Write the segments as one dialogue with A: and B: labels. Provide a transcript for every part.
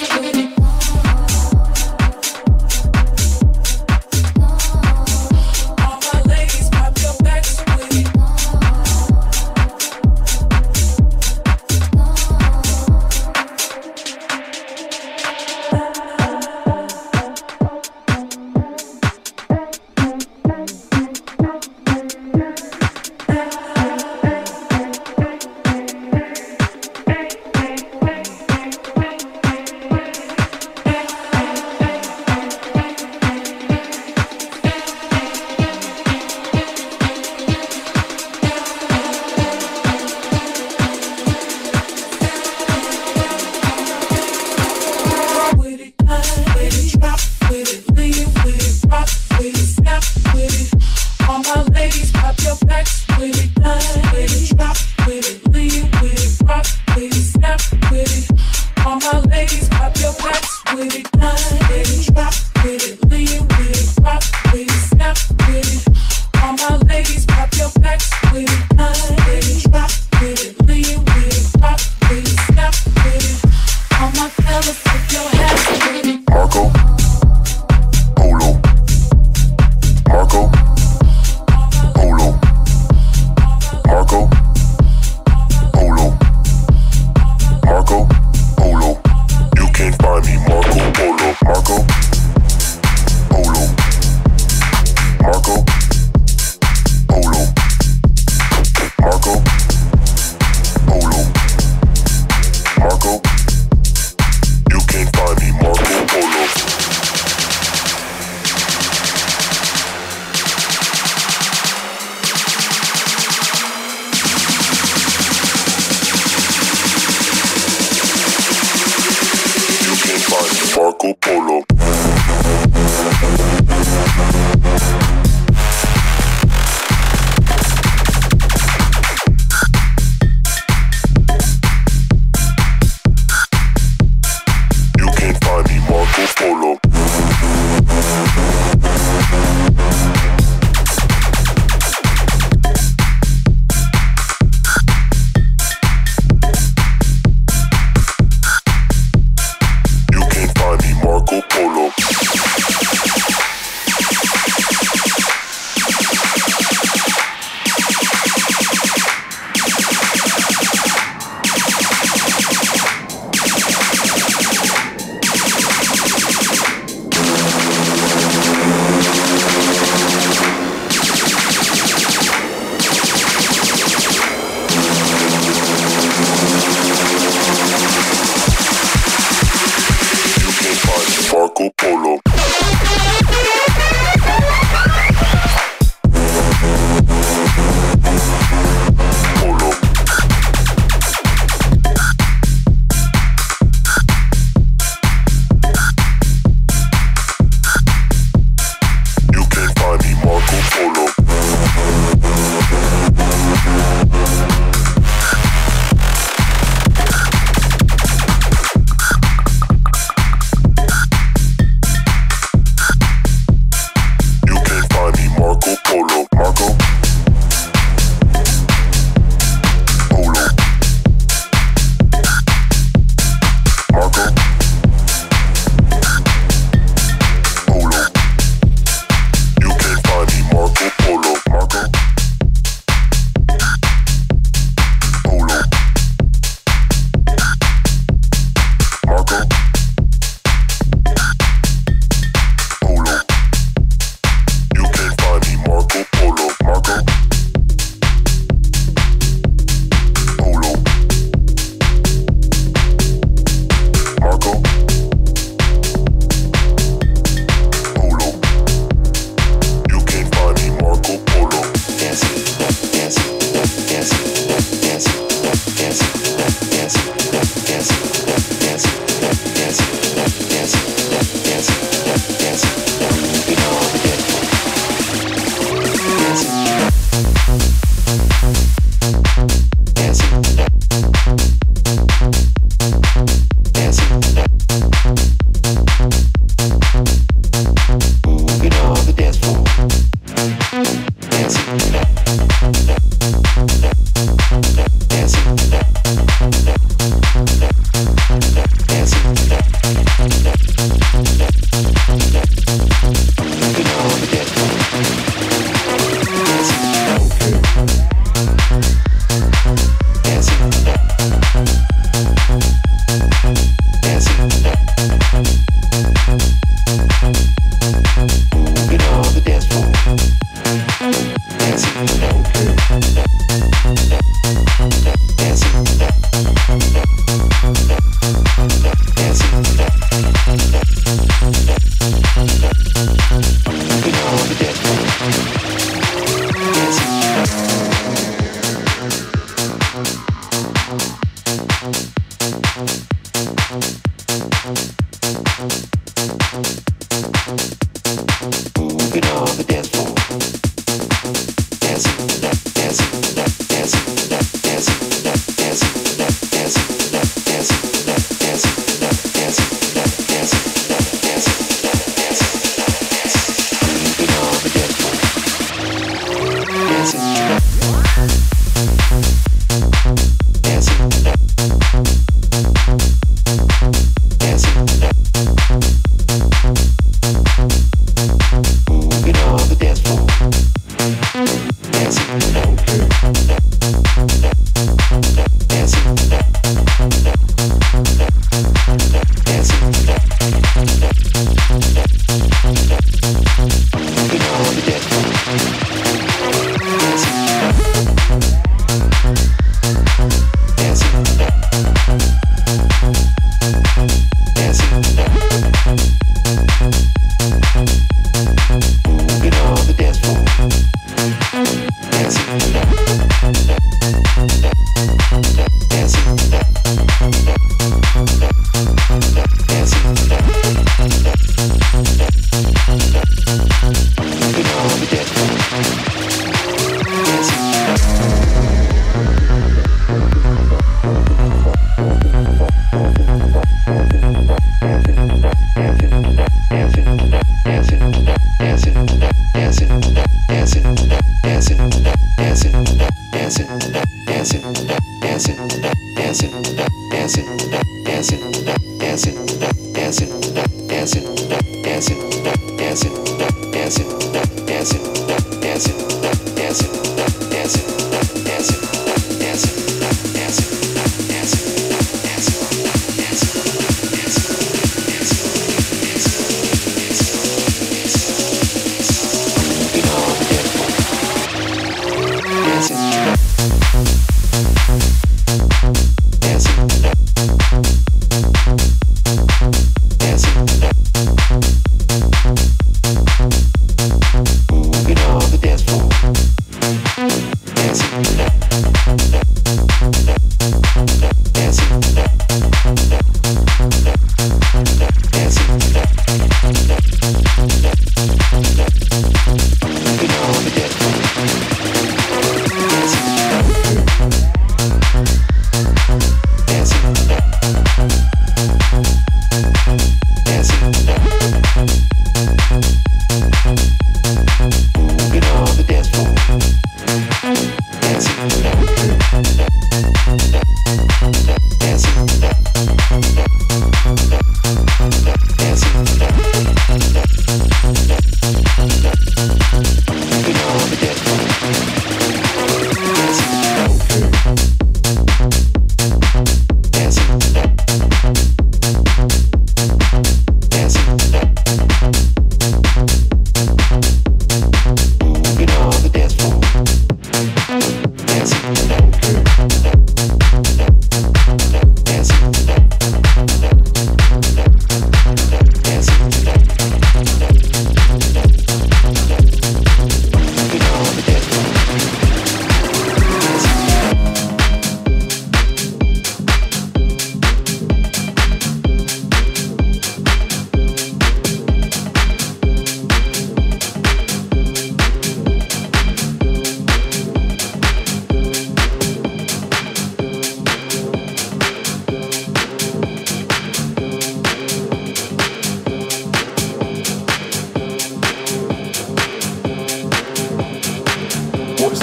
A: Just doing it.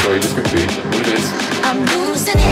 B: sorry, just. What it is.
C: I'm losing it.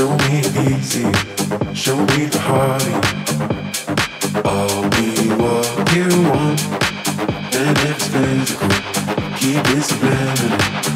D: Show me easy, show me the hard. I'll be what you want, and if it's physical. Keep it subliminal.